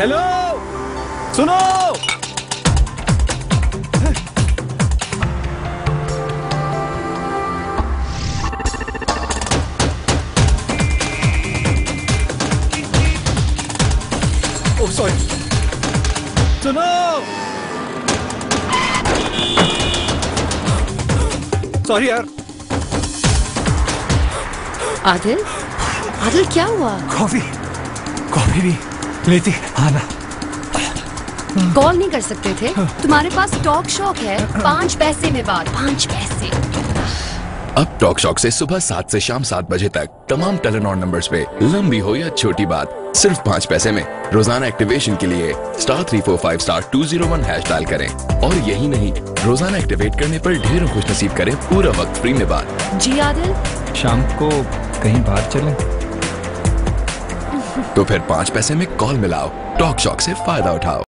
Hello सुनो। Oh sorry सुनो। Sorry यार। आदिल? आदिल क्या हुआ? कॉफ़ी। कॉफ़ी भी। लेती आना। कॉल नहीं कर सकते थे। तुम्हारे पास टॉक शॉक है। पाँच पैसे में बात। पाँच पैसे। अब टॉक शॉक से सुबह सात से शाम सात बजे तक तमाम टेलीनॉर नंबर्स पे लंबी हो या छोटी बात सिर्फ़ पाँच पैसे में। रोज़ाना एक्टिवेशन के लिए star three four five star two zero one hash dial करें। और यही नहीं रोज़ाना एक्टिवेट करने पर ढेरों खुश नसीब करें पूरा वक्त फ्री में बात। जी आदिल। शाम को कहीं बाहर चलें। तो फिर पाँच पैसे में कॉल मिलाओ। टॉक शॉक से फ़ायदा उठाओ।